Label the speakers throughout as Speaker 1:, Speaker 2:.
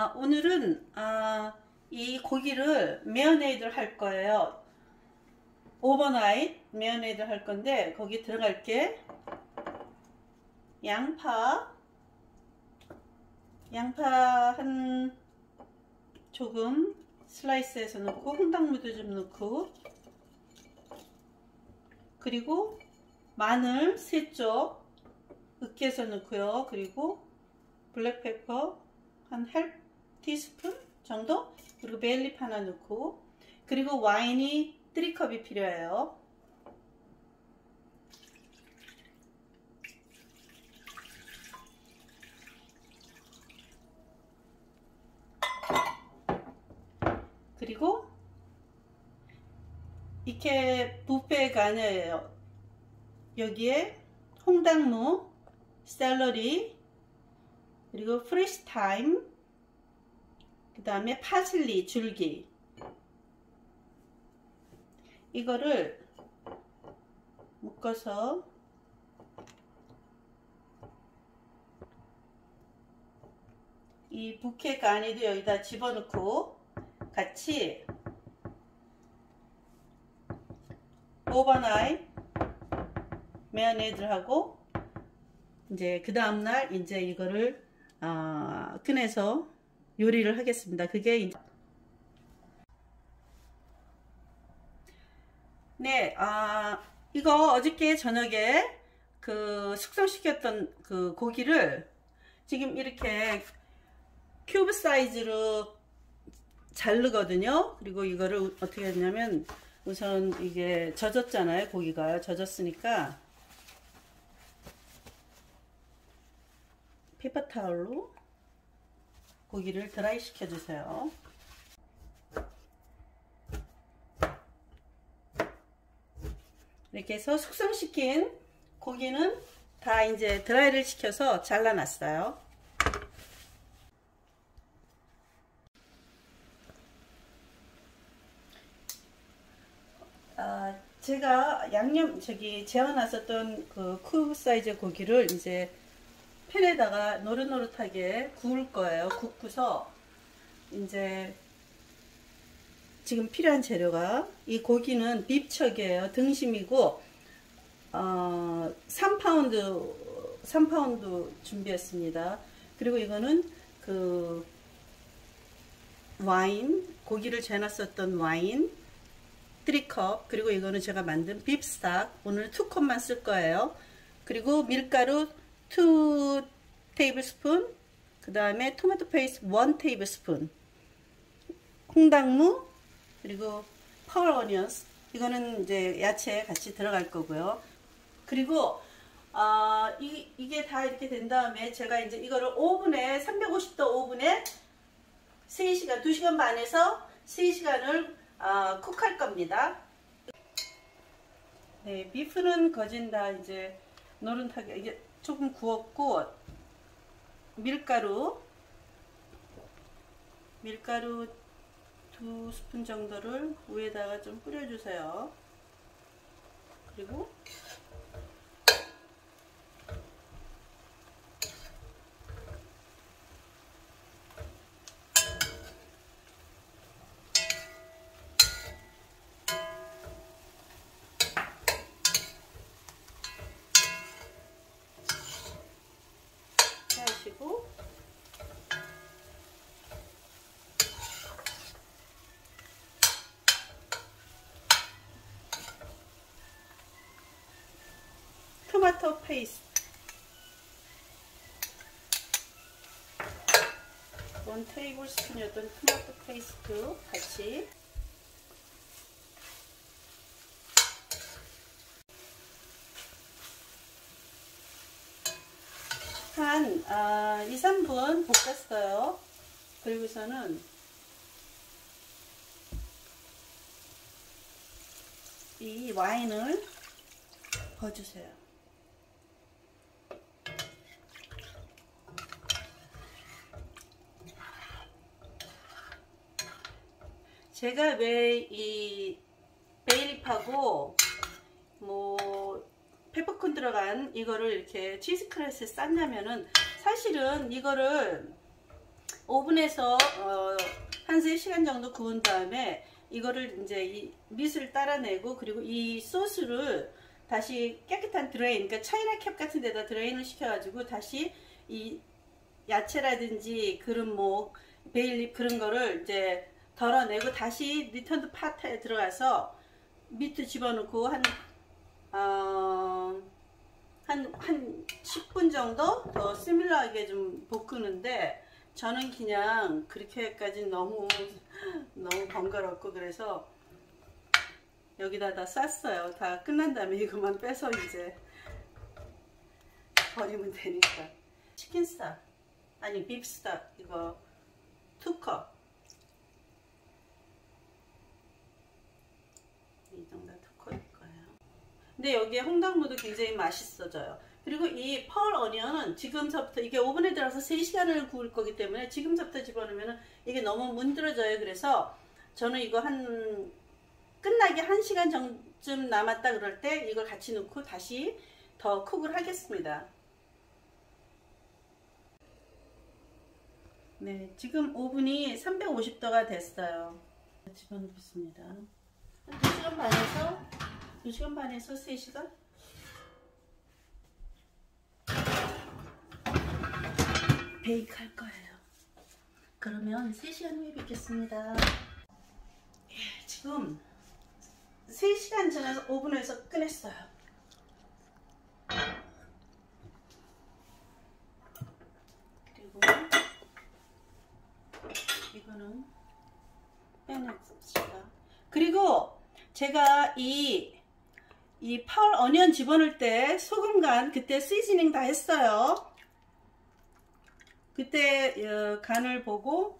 Speaker 1: 아, 오늘은 아, 이 고기를 marinade를 할 거예요. overnight marinade를 할 건데 거기 들어갈 게 양파 양파 한 조금 슬라이스해서 넣고 홍당무도 좀 넣고 그리고 마늘 세쪽 으깨서 넣고요. 그리고 블랙페퍼 한 헬 티스푼 정도 그리고 베일립 하나 넣고 그리고 와인이 3컵이 필요해요. 그리고 이렇게 뷔페가 아니에요. 여기에 홍당무, 샐러리, 그리고 fresh thyme, 그 다음에 파슬리 줄기. 이거를 묶어서 이 부케 가니도 여기다 집어넣고 같이 overnight marinade하고 이제 그 다음날 이제 이거를 어, 꺼내서 요리를 하겠습니다. 그게 네, 아 이거 어저께 저녁에 그 숙성시켰던 그 고기를 지금 이렇게 큐브 사이즈로 자르거든요. 그리고 이거를 어떻게 했냐면 우선 이게 젖었잖아요. 고기가 젖었으니까 페퍼 타올로 고기를 드라이 시켜주세요. 이렇게 해서 숙성시킨 고기는 다 이제 드라이를 시켜서 잘라놨어요. 아, 제가 양념 저기 재워놨었던 그 큐브 사이즈 고기를 이제 팬에다가 노릇노릇하게 구울 거예요. 굽고서 이제 지금 필요한 재료가 이 고기는 beef chuck이에요. 등심이고 어, 3파운드 3파운드 준비했습니다. 그리고 이거는 그 와인 고기를 재놨었던 와인 3컵 그리고 이거는 제가 만든 beef stock 오늘 2컵만 쓸 거예요. 그리고 밀가루 2 tablespoon 그 다음에 토마토 페이스트 1 tablespoon 홍당무 그리고 pearl onions 이거는 이제 야채 같이 들어갈 거고요. 그리고 어, 이, 이게 다 이렇게 된 다음에 제가 이제 이거를 오븐에 350도 오븐에 3시간 2시간 반에서 3시간을 어, 쿡할 겁니다. 네 비프는 거진 다 이제 노릇하게 이게 조금 구웠고 밀가루 밀가루 두 스푼 정도를 위에다가 좀 뿌려주세요. 그리고 하시고. 토마토 페이스트. 원 테이블 스푼이었던 토마토 페이스트 같이 한 아, 2, 3분 볶았어요. 그리고서는 이 와인을 부어주세요. 제가 왜 이 베일립하고 뭐 peppercorn 들어간 이거를 이렇게 cheesecloth에 쌌냐면은 사실은 이거를 오븐에서 어, 한 3시간 정도 구운 다음에 이거를 이제 이 meat을 따라내고 그리고 이 소스를 다시 깨끗한 drain, 그러니까 china cap 같은 데다 drain을 시켜 가지고 다시 이 야채라든지 그런 뭐 bay leaf 그런 거를 이제 덜어내고 다시 return to pot에 들어가서 밑에 집어넣고 한, 어, 한, 한 10분 정도 더 스밀러하게 좀 볶는데 저는 그냥 그렇게까지 너무 너무 번거롭고 그래서 여기다 다 쌌어요. 다 끝난 다음에 이것만 빼서 이제 버리면 되니까. 치킨스타 아니 빕스타 이거 투컵 이 정도 투컵일 거예요. 근데 여기에 홍당무도 굉장히 맛있어져요. 그리고 이 펄 어니언은 지금서부터 이게 오븐에 들어서 3시간을 구울 거기 때문에 지금서부터 집어넣으면 이게 너무 문드러져요. 그래서 저는 이거 한 끝나기 1시간 정쯤 남았다 그럴 때 이걸 같이 넣고 다시 더 쿡을 하겠습니다. 네, 지금 오븐이 350도가 됐어요. 집어넣겠습니다. 2시간 반에서 2시간 반에서 3시간? 베이크 할 거예요. 그러면 3시간 후에 뵙겠습니다. 예, 지금 3시간 전에 오븐에서 꺼냈어요. 그리고 이거는 빼냈습니다. 그리고 제가 이, 이 펄 어니언 집어넣을 때 소금 간 그때 시즈닝 다 했어요. 그때 어, 간을 보고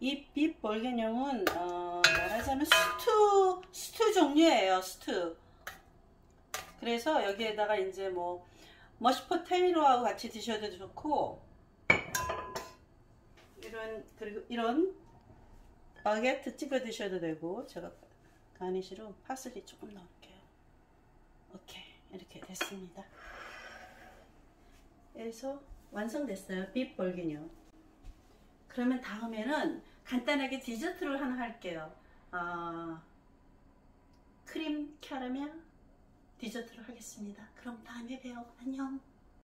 Speaker 1: 이빛 볼개념은 어, 말하자면 stew stew 종류예요 stew. 그래서 여기에다가 이제 뭐 mashed potato하고 같이 드셔도 좋고 이런 그리고 이런 바게트 찍어 드셔도 되고 제가 garnish로 파슬리 조금 넣을게요. 오케이. 이렇게 됐습니다. 그래서 완성됐어요. 빛 볼기뇨 그러면 다음에는 간단하게 디저트를 하나 할게요. 어, 크림 캐러멜 디저트를 하겠습니다. 그럼 다음에 봬요. 안녕.